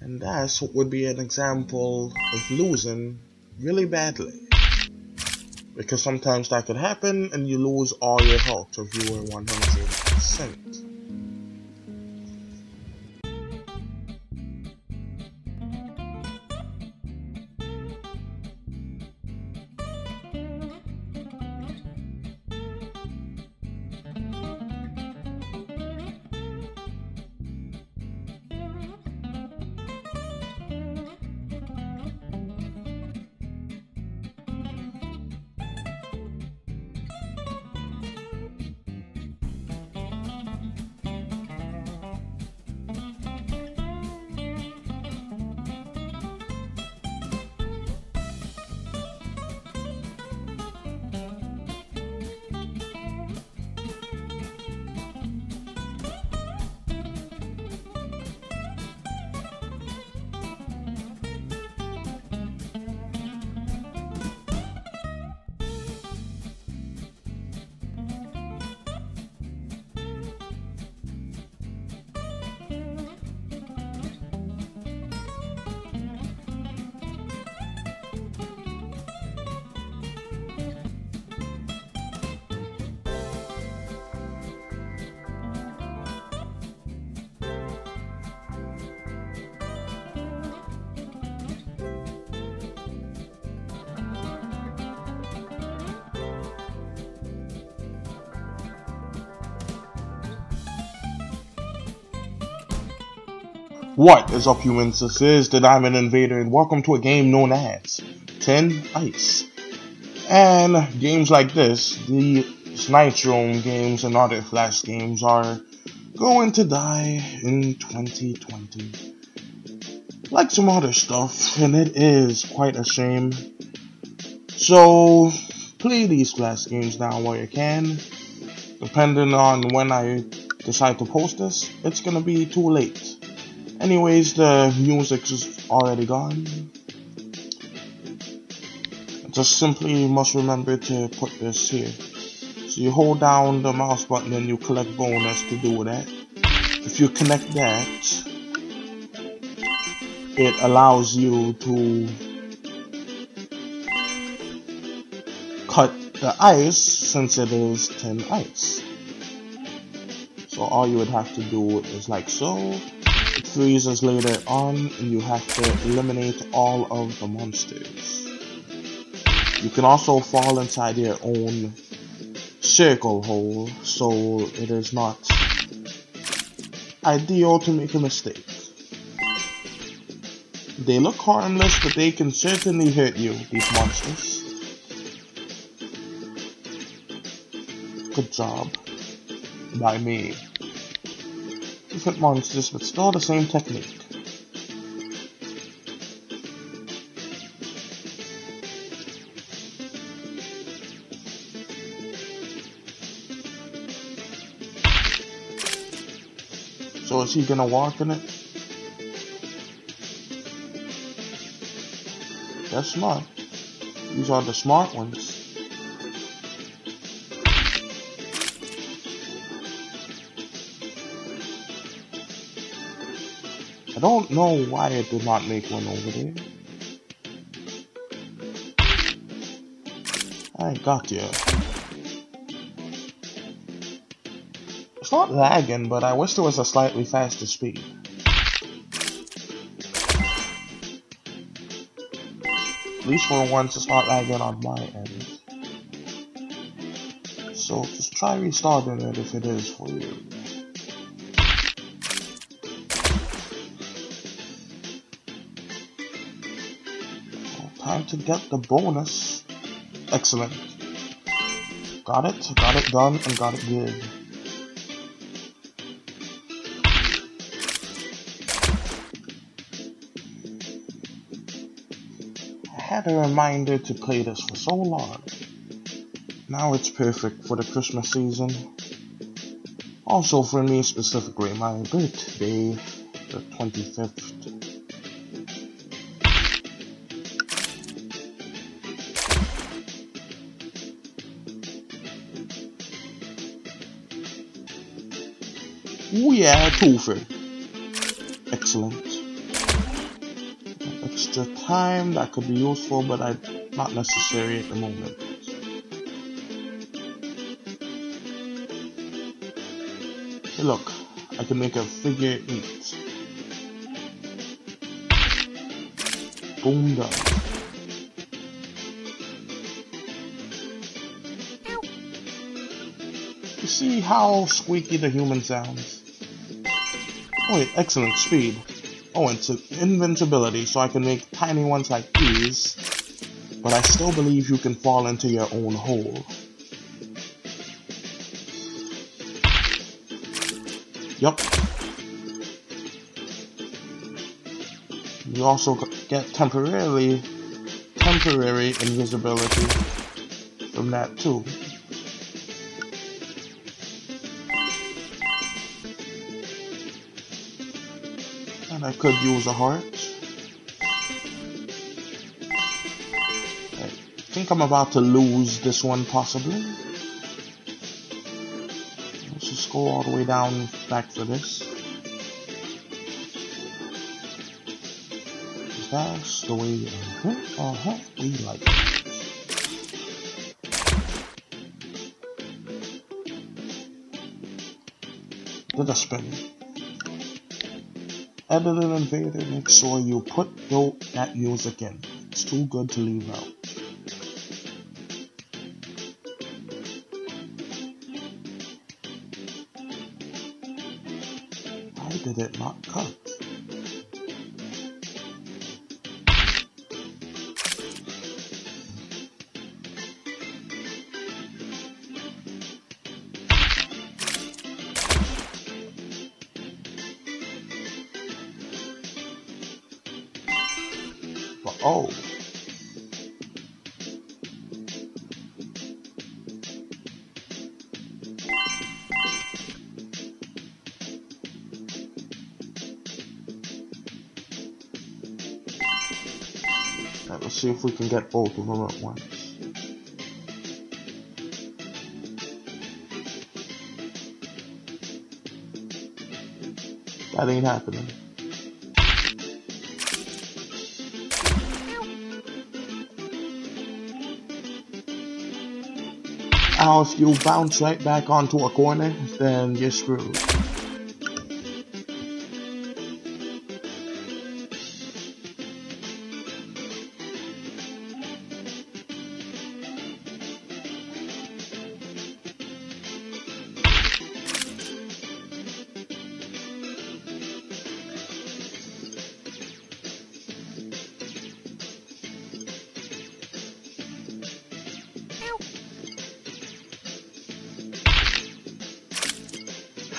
And that would be an example of losing really badly. Because sometimes that could happen and you lose all your health if you were 100%. What is up humans, this is the Diamond Invader and welcome to a game known as Thin Ice. And games like this, the Nitrome games and other Flash games are going to die in 2020. Like some other stuff, and it is quite a shame. So, play these Flash games now while you can. Depending on when I decide to post this, it's gonna be too late. Anyways, the music is already gone. Just simply must remember to put this here. So you hold down the mouse button and you collect bonus to do that. If you connect that, it allows you to cut the ice since it is thin ice. So all you would have to do is like so freezes later on you have to eliminate all of the monsters. You can also fall inside your own circle hole, so it is not ideal to make a mistake. They look harmless, but they can certainly hurt you, these monsters. Good job by me different monsters, but still the same technique. So is he gonna walk in it? That's smart. These are the smart ones. I don't know why it did not make one over there. I got you. It's not lagging, but I wish there was a slightly faster speed. At least for once it's not lagging on my end. So just try restarting it if it is for you. To get the bonus. Excellent. Got it, got it done, and got it good. I had a reminder to play this for so long. Now it's perfect for the Christmas season. Also for me specifically, my birthday, the 25th yeah, Toofer. Excellent. extra time that could be useful, but I not necessary at the moment. Hey look, I can make a figure eight. Boom done. You see how squeaky the human sounds? Oh, excellent speed. Oh, and invincibility, so I can make tiny ones like these. But I still believe you can fall into your own hole. Yup. You also get temporarily temporary invisibility from that too. And I could use a heart. I think I'm about to lose this one possibly. Let's just go all the way down back for this. That's the way, uh-huh, uh-huh, we like it. Did a spin. Editor Invader, make sure you put that music in. It's too good to leave out. Why did it not cut? If we can get both of them at once. That ain't happening. Now, if you bounce right back onto a corner, then you're screwed.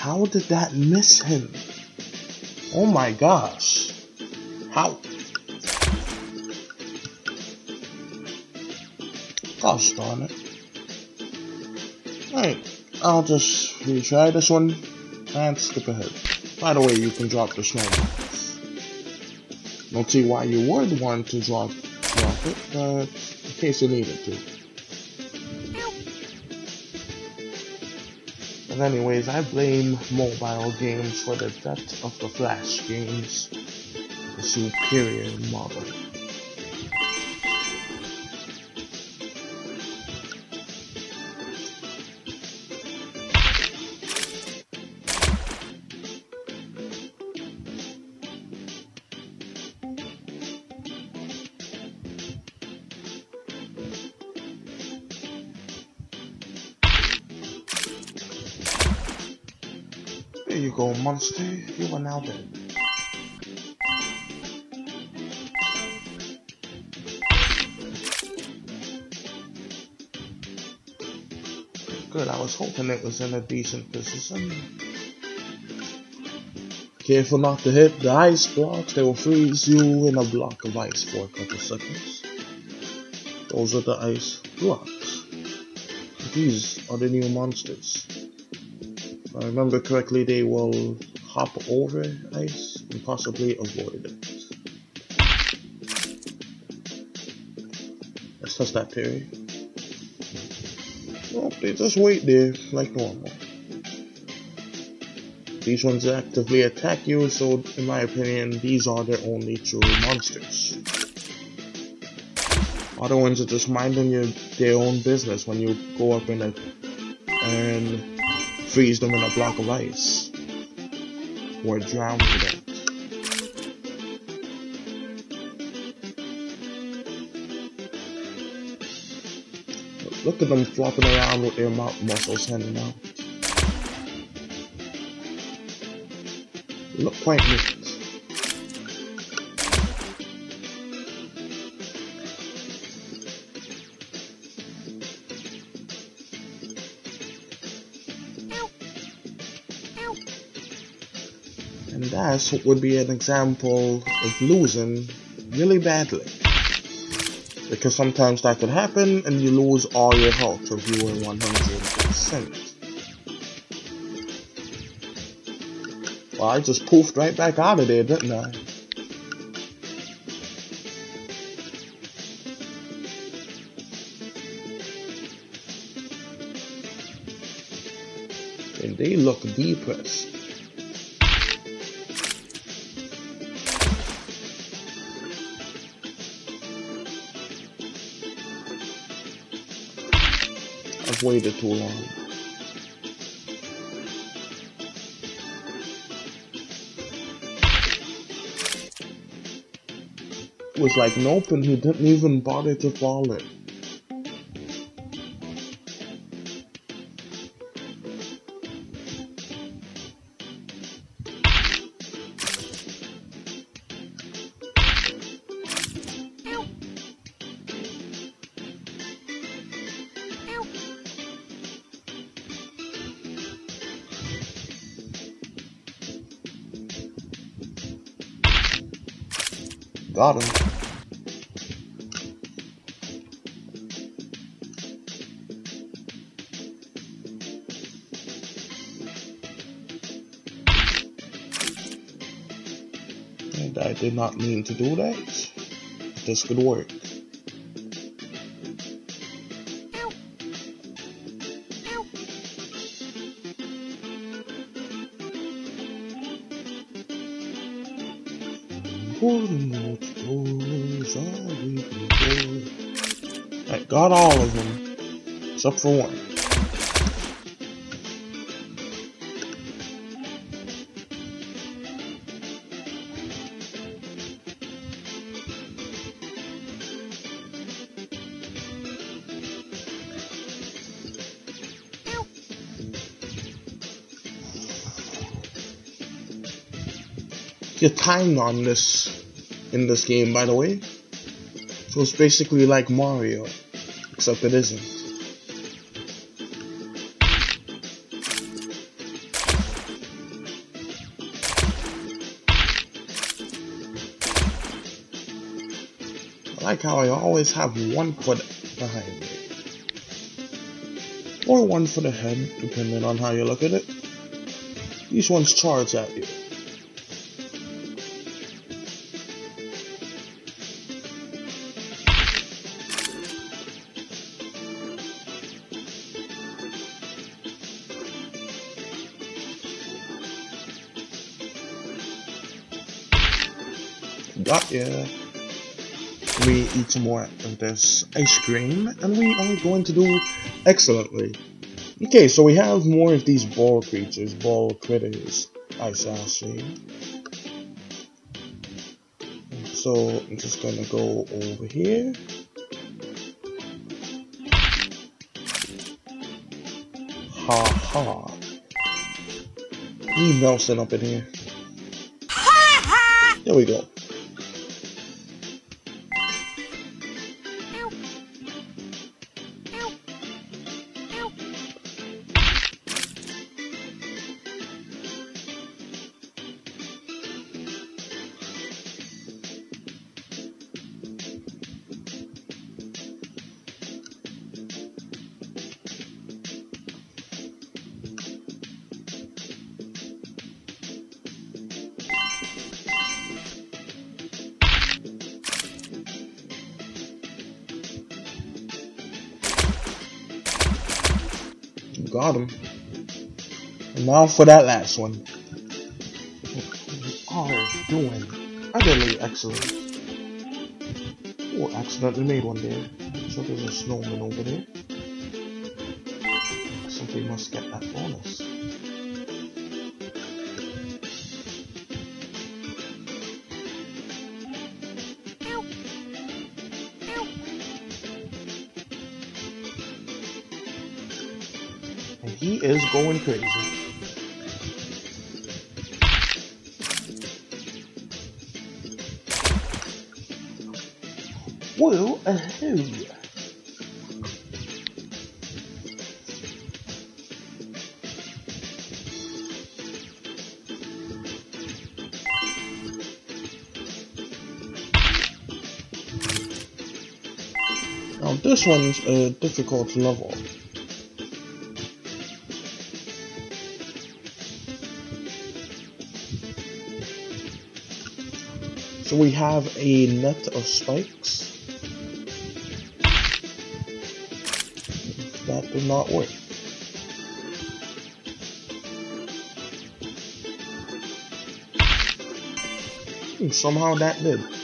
How did that miss him? Oh my gosh. How? Gosh darn it. Alright, I'll just retry this one and skip ahead. By the way, you can drop the snowballs. Don't see why you would want to drop, drop it, but in case you needed to. But anyways, I blame mobile games for the death of the Flash games. The superior model. Go, monster. You are now dead. Good, I was hoping it was in a decent position. Careful not to hit the ice blocks, they will freeze you in a block of ice for a couple seconds. Those are the ice blocks. These are the new monsters. If I remember correctly, they will hop over ice and possibly avoid it. Let's test that parry. Nope, they just wait there like normal. These ones actively attack you, so in my opinion, these are their only true monsters. Other ones are just minding your, their own business when you go up in a and freeze them in a block of ice or drown them. Look at them flopping around with their mouth muscles hanging out. Look quite. Would be an example of losing really badly. Because sometimes that could happen and you lose all your health if you were 100%. Well, I just poofed right back out of there, didn't I? And they look depressed. I've waited too long. It was like nope, and he didn't even bother to follow in. Got him. And I did not mean to do that. This could work. I got all of them, except for one. Get time on this in this game, by the way. So it's basically like Mario, it isn't. I like how I always have one foot behind me. Or one foot ahead, depending on how you look at it. These ones charge at you. Ya. We eat some more of this ice cream, and we are going to do excellently. Okay, so we have more of these ball creatures, ball critters, I shall say. So I'm just gonna go over here. Ha ha. He Nelson up in here. There we go. Got him. And now for that last one. Oh, doing utterly excellent. Oh, accidentally made one there. So there's a snowman over there. Somebody must get that bonus. Is going crazy. Woo ahoo! Now this one's a difficult level. So we have a net of spikes. That did not work. And somehow that did.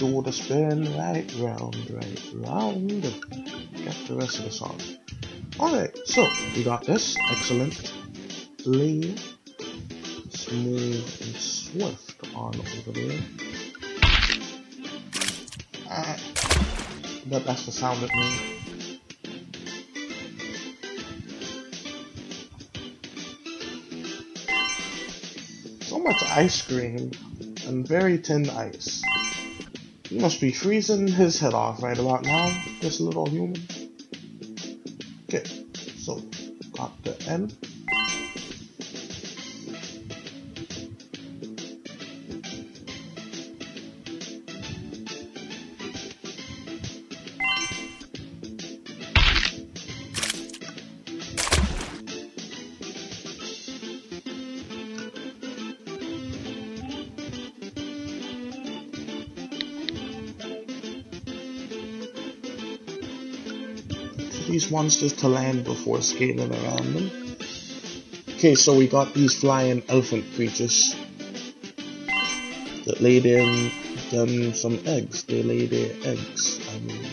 Do the spin right round, right round. Get the rest of the song. Alright, so we got this. Excellent. Lean, smooth and swift on over there. Ah, that's the sound it made. So much ice cream and very thin ice. Must be freezing his head off right about now, this little human. Okay, so got the N. monsters to land before scaling around them. Okay, so we got these flying elephant creatures that laid in them some eggs. They lay their eggs. I mean,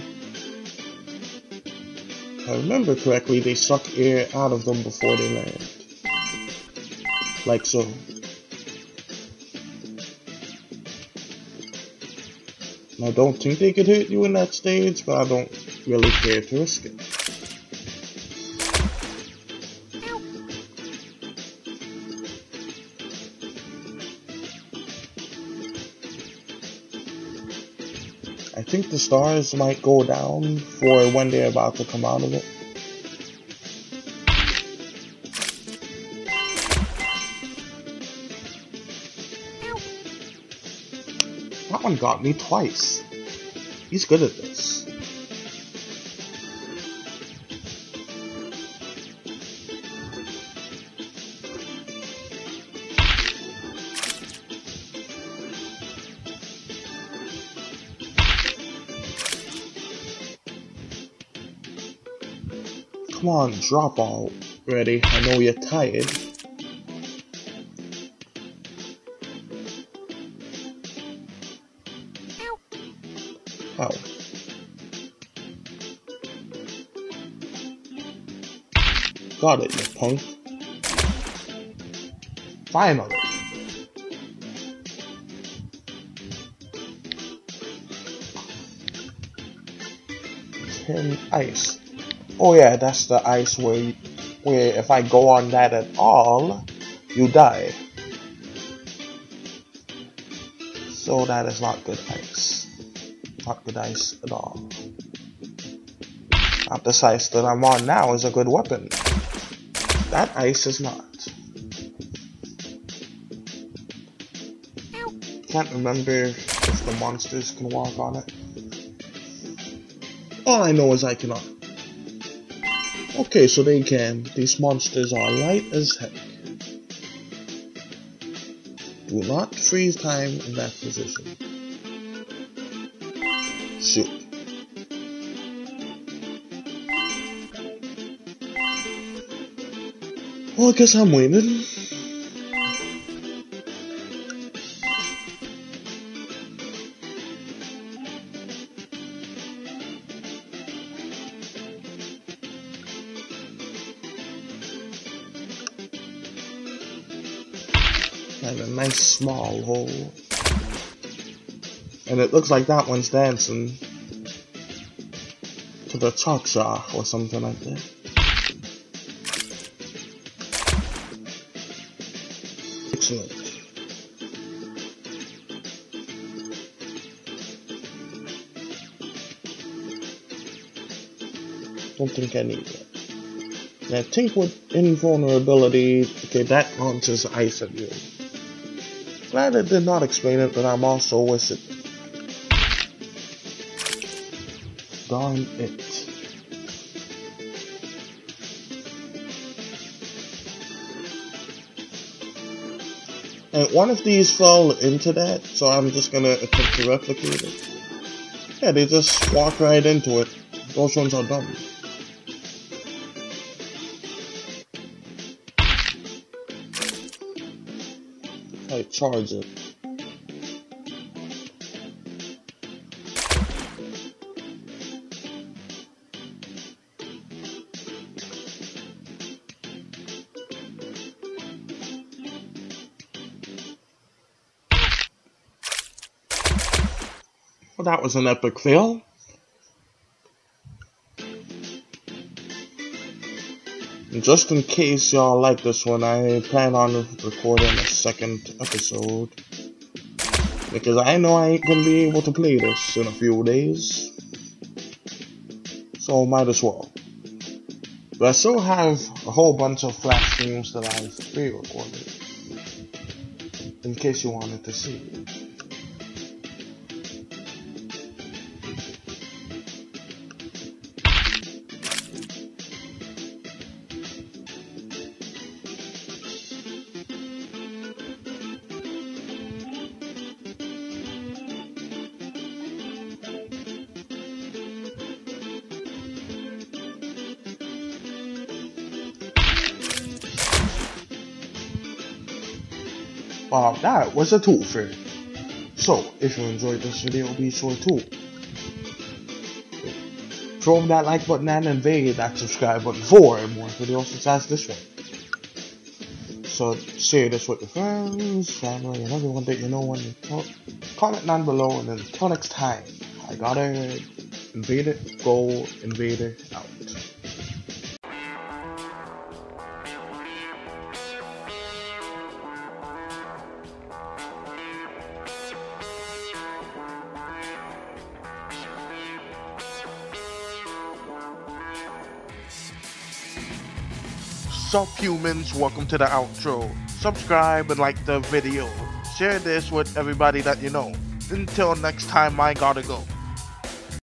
if I remember correctly, they suck air out of them before they land. Like so. I don't think they could hurt you in that stage, but I don't really care to risk it. Think the stars might go down for when they're about to come out of it. That one got me twice. He's good at this. Come on, drop already. I know you're tired. How? Got it, you punk. Finally. Thin ice. Oh yeah, that's the ice where, you, where if I go on that at all, you die. So that is not good ice. Not good ice at all. Not this ice that I'm on now is a good weapon. That ice is not. Can't remember if the monsters can walk on it. All I know is I cannot. Okay, so they can. These monsters are light as heck. Do not freeze time in that position. Shoot. Well, I guess I'm waiting. Small hole. And it looks like that one's dancing to the cha-cha or something like that. Excellent. Don't think I need that. Now think with invulnerability, okay, that launches ice at you. Glad did not explain it, but I'm also with it. Darn it. And one of these fell into that, so I'm just gonna attempt to replicate it. Yeah, they just walk right into it. Those ones are dumb. I charge it. Well, that was an epic fail. Just in case y'all like this one, I plan on recording a second episode. Because I know I ain't gonna be able to play this in a few days. So might as well. But I still have a whole bunch of flash games that I've pre-recorded. In case you wanted to see. That was a tool fair. So, if you enjoyed this video, be sure to throw that like button and invade that subscribe button for more videos such as this one. So, share this with your friends, family, and everyone that you know talk. Comment down below, and until next time, I gotta invade it. Go, Invader, out. Sup humans, welcome to the outro. Subscribe and like the video. Share this with everybody that you know. Until next time, I gotta go.